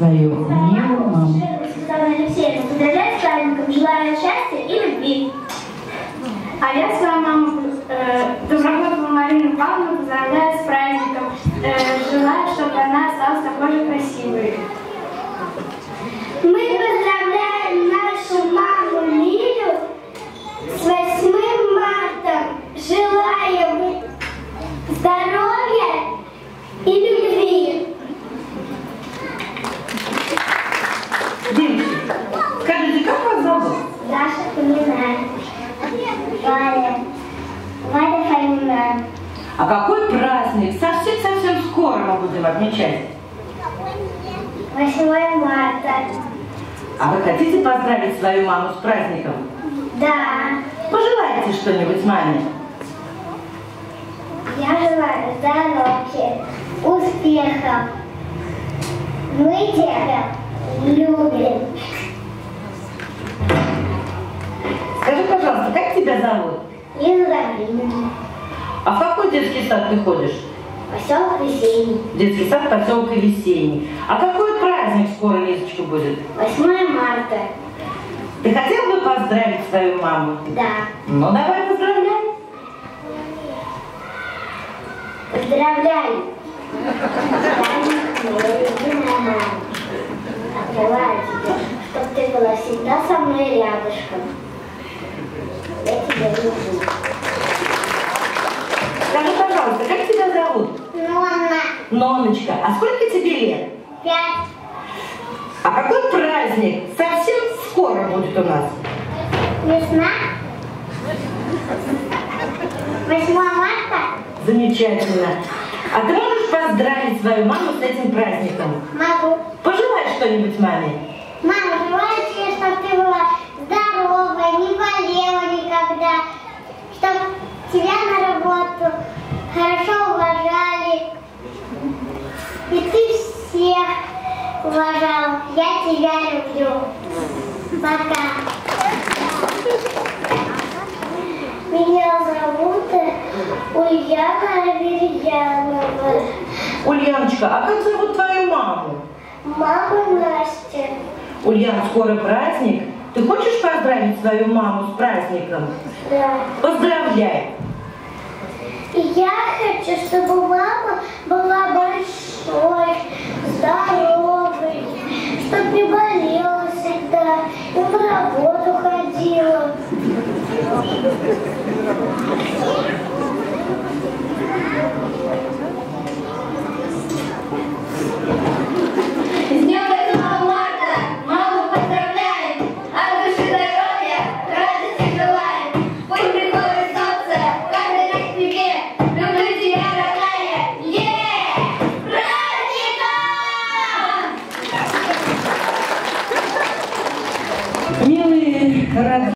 свою милую маму. Светлана Алексеевна, поздравляю с праздником, желаю счастья и любви. А я свою маму, э, Доброходову Марину Павловну, поздравляю с праздником. Э, желаю, чтобы она осталась такой же красивой. Мы поздравляем нашу маму Лилю с 8 марта. Желаем здоровья и любви. А какой праздник совсем-совсем скоро мы будем отмечать? 8 марта. А вы хотите поздравить свою маму с праздником? Да. Пожелайте что-нибудь маме. Я желаю здоровья, успехов. Мы тебя любим. Скажи, пожалуйста, как тебя зовут? Изобильно. А в какой детский сад ты ходишь? Поселок Весенний. Детский сад поселка Весенний. А какой праздник скоро, Лизочка, будет? 8 марта. Ты хотел бы поздравить свою маму? Да. Ну, давай поздравляй. Поздравляю. Желаю тебе, чтобы ты была всегда со мной рядышком. Я тебя люблю. Скажи, пожалуйста, как тебя зовут? Нонна. Ноночка, а сколько тебе лет? Пять. А какой праздник совсем скоро будет у нас? Весна. 8 марта. Замечательно. А ты можешь поздравить свою маму с этим праздником? Могу. Пожелай что-нибудь маме. Мама, желаю тебе, чтобы ты была здоровая, не болела никогда, чтобы тебя на работу хорошо уважали. И ты всех уважал. Я тебя люблю. Пока. Меня зовут Ульяна Аверьянова. Ульяночка, а как зовут твою маму? Мама Настя. Ульян, скоро праздник. Ты хочешь поздравить свою маму с праздником? Да. Поздравляй. Я хочу, чтобы мама была большой, здоровой, чтобы не болела всегда, и на работу ходила. から